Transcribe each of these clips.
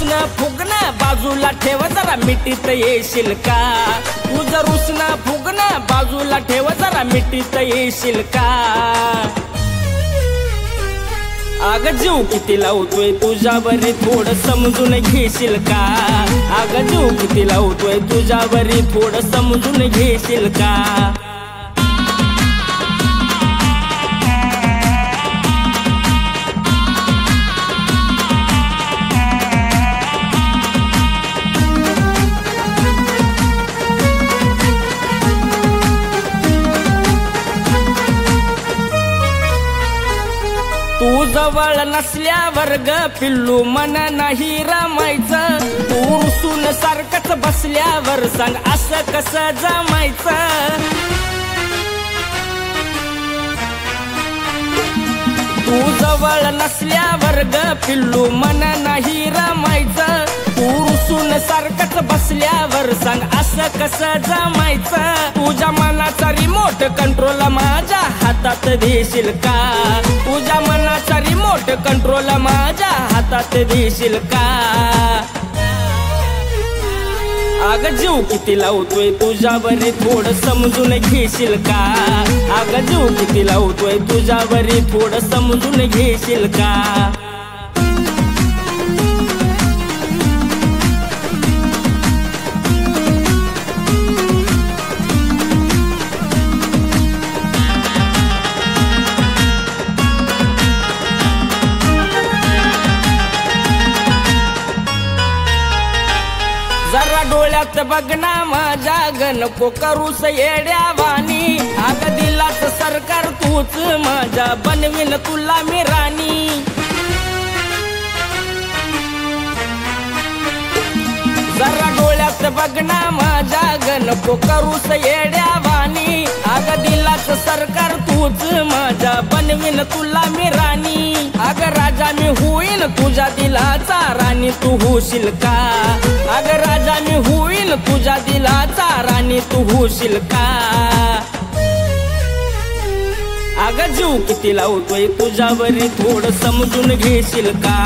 रुसणं फुगणं बाजूला ठेव जरा मिठीत येशील का तुझं रुसणं फुगणं बाजूला ठेव जरा मिठीत येशील का अग जीव किती लावतोय तुझ्यावरी थोडं समजून घेशील का अग जीव किती लावतोय तुझ्यावरी थोडं समजून घेशील का जवळ नसल्यावर ग पिल्लू मन नाही रमायचं. तू रुसून सारखंच बसल्यावर सांग असं कसं जमायचं? तू जवळ नसल्यावर ग पिल्लू मन नाही रमायचं. तू रुसून सारखंच बसल्यावर सांग असं कसं जमायचं? तुझ्या मनाचा रिमोट कंट्रोल माझ्या हातात देशील का? तुझ्या मनाचा रिमोट कंट्रोल माझ्या हातात देशील का अग जीव किती लावतोय तुझ्यावरी, थोड समजून घेशील का आग जीव किती लावतोय तुझ्यावरी, थोड समजून घेशील का डोळ्यात बघ माझ्या ग नको करूस येड्या वाणी. आग दिलास सरकार तूच माझ्या बनविन तुला मी राणी. जरा डोळ्यात बघ माझ्या ग नको करूस येड्या वाणी. आग दिलास सरकार तूच माझ्या बनविन तुला मी राणी. तुझ्या दिलाचा राणी तू होशील का? अग राजा मी होईल तुझ्या दिलाचा राणी तू होशील का? अग जीव किती लावतोय तुझ्यावरी थोड समजून घेशील का?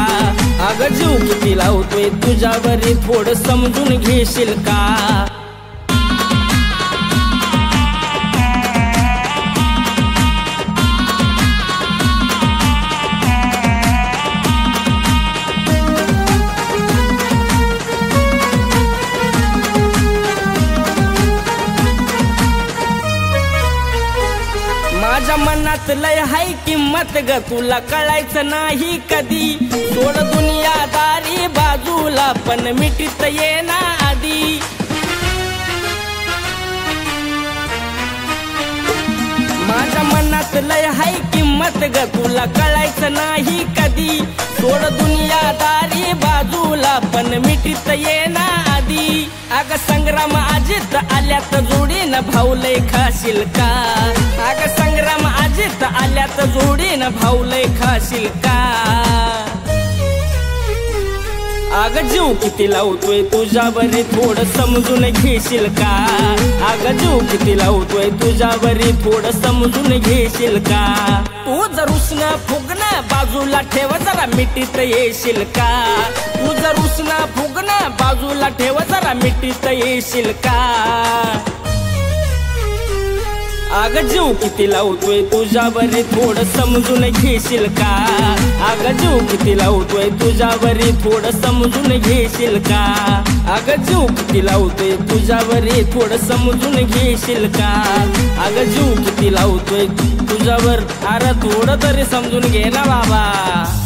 अग जीव किती लावतोय तुझ्यावरी थोड समजून घेशील का? माझ्या मनात लय हाय किंमत ग तुला कळायचं नाही कधी. सोड दुनियादारी बाजूला पण मिठीत ये ना आधी. माझ्या मनात लय हाय किंमत ग तुला कळायचं नाही कधी. सोड दुनियादारी बाजूला पण मिठीत ये ना आधी. अग संग्राम आजित आल्यात जोडीनं भाऊलय खाशील का? अग संग्राम आल्यात जोडीन भाऊलय खाशील का? आग जीव किती लावतोय तुझ्यावरी थोड समजून घेशील का? आग जीव किती लावतोय तुझ्यावरी थोड समजून घेशील का? तू जर उसना फुगना बाजूला ठेव जरा मिठीत येशील का? तू जर उसना फुगना बाजूला ठेव जरा मिठीत येशील का? अग जीव किती लावतोय तुझ्यावरी थोडं समजून घेशील का? अग जीव किती लावतोय तुझ्यावरी थोडं समजून घेशील का? अग जीव किती लावतोय तुझ्यावरी थोडं समजून घेशील का? अग जीव किती लावतोय तुझ्यावर, अरे थोडं तरी समजून घे ना बाबा.